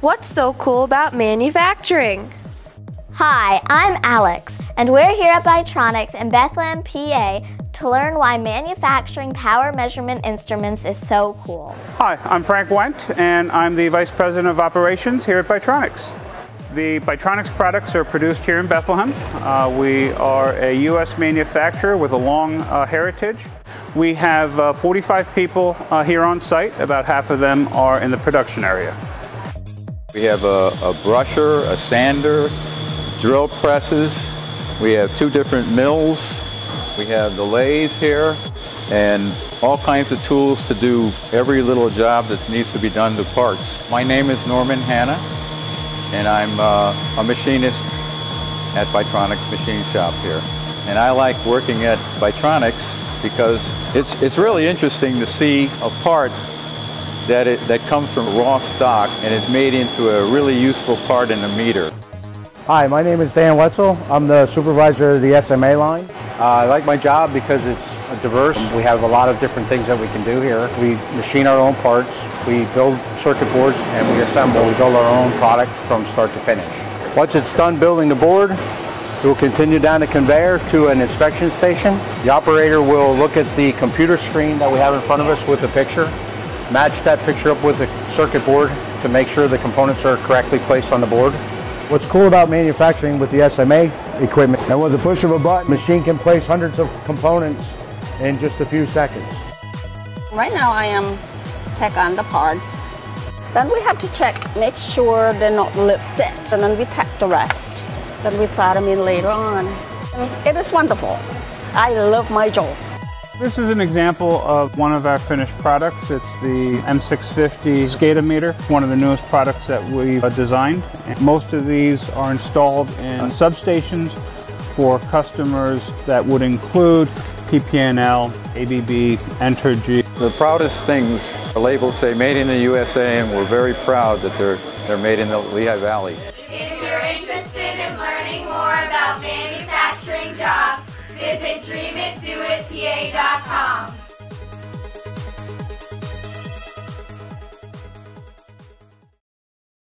What's so cool about manufacturing? Hi, I'm Alex, and we're here at Bitronics in Bethlehem, PA to learn why manufacturing power measurement instruments is so cool. Hi, I'm Frank Wendt, and I'm the Vice President of Operations here at Bitronics. The Bitronics products are produced here in Bethlehem. Uh, we are a U.S. manufacturer with a long uh, heritage. We have uh, 45 people uh, here on site. About half of them are in the production area. We have a, a brusher, a sander, drill presses. We have two different mills. We have the lathe here and all kinds of tools to do every little job that needs to be done to parts. My name is Norman Hanna and I'm uh, a machinist at Bitronics Machine Shop here. And I like working at Bitronics because it's, it's really interesting to see a part that, it, that comes from raw stock and is made into a really useful part in a meter. Hi, my name is Dan Wetzel. I'm the supervisor of the SMA line. Uh, I like my job because it's diverse. We have a lot of different things that we can do here. We machine our own parts, we build circuit boards, and we assemble. We build our own product from start to finish. Once it's done building the board, it will continue down the conveyor to an inspection station. The operator will look at the computer screen that we have in front of us with the picture, match that picture up with the circuit board to make sure the components are correctly placed on the board. What's cool about manufacturing with the SMA equipment, and with the push of a button, machine can place hundreds of components in just a few seconds. Right now I am check on the parts. Then we have to check, make sure they're not lip fit, and then we tack the rest. Then we slide them in later on. And it is wonderful. I love my job. This is an example of one of our finished products. It's the M650 Scatometer, one of the newest products that we've uh, designed. Most of these are installed in substations for customers that would include PP&L, ABB, Entergy. The proudest things, the labels say made in the USA and we're very proud that they're, they're made in the Lehigh Valley. If you're interested in learning more about manufacturing jobs, visit dreamitdoitpa.com.